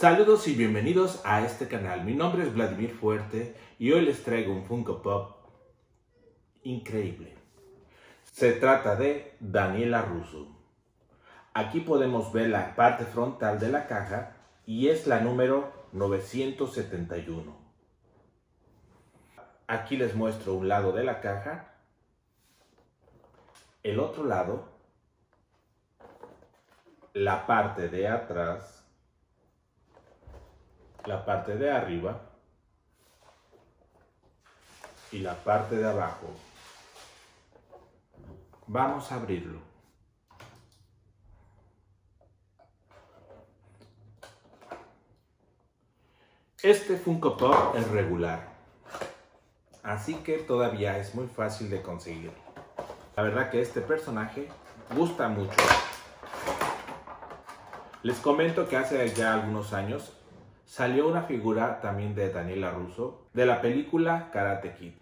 Saludos y bienvenidos a este canal. Mi nombre es Vladimir Fuerte y hoy les traigo un Funko Pop increíble. Se trata de Daniela Russo. Aquí podemos ver la parte frontal de la caja y es la número 971. Aquí les muestro un lado de la caja, el otro lado, la parte de atrás, la parte de arriba y la parte de abajo. Vamos a abrirlo. Este Funko Pop es regular, así que todavía es muy fácil de conseguir. La verdad que este personaje gusta mucho. Les comento que hace ya algunos años salió una figura también de Daniela Russo de la película Karate Kid.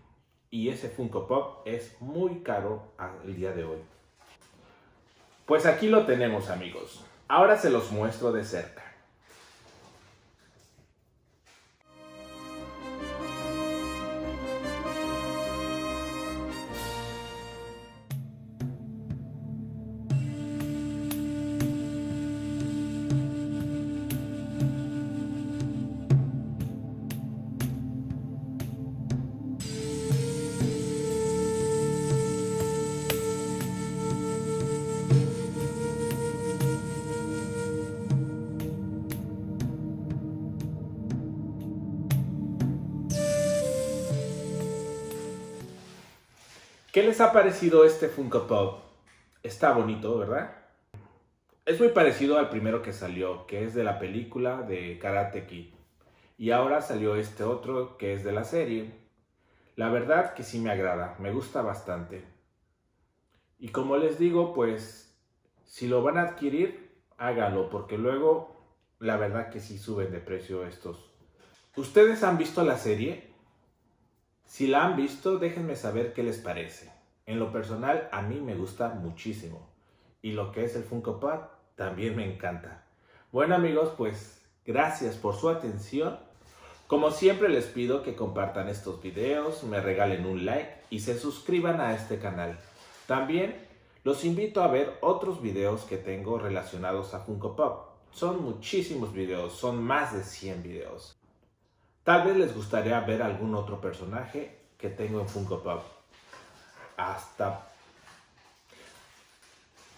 Y ese Funko Pop es muy caro al día de hoy. Pues aquí lo tenemos amigos. Ahora se los muestro de cerca. ¿Qué les ha parecido este Funko Pop? Está bonito, ¿verdad? Es muy parecido al primero que salió, que es de la película de Karate Kid. Y ahora salió este otro que es de la serie. La verdad que sí me agrada, me gusta bastante. Y como les digo, pues si lo van a adquirir, háganlo, porque luego la verdad que sí suben de precio estos. ¿Ustedes han visto la serie? Si la han visto, déjenme saber qué les parece. En lo personal, a mí me gusta muchísimo. Y lo que es el Funko Pop también me encanta. Bueno amigos, pues gracias por su atención. Como siempre les pido que compartan estos videos, me regalen un like y se suscriban a este canal. También los invito a ver otros videos que tengo relacionados a Funko Pop. Son muchísimos videos, son más de 100 videos. Tal vez les gustaría ver algún otro personaje que tengo en Funko Pop. Hasta.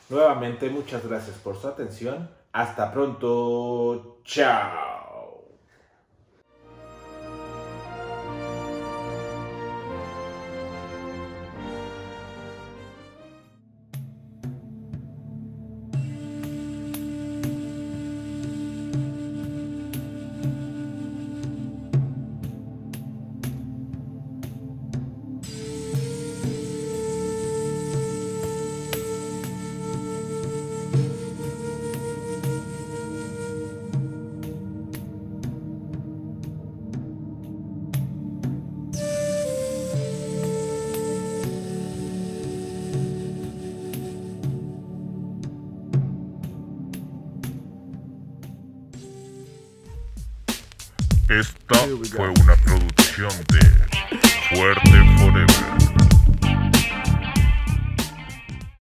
Nuevamente, muchas gracias por su atención. Hasta pronto. Chao. Esta fue una producción de Fuerte Forever.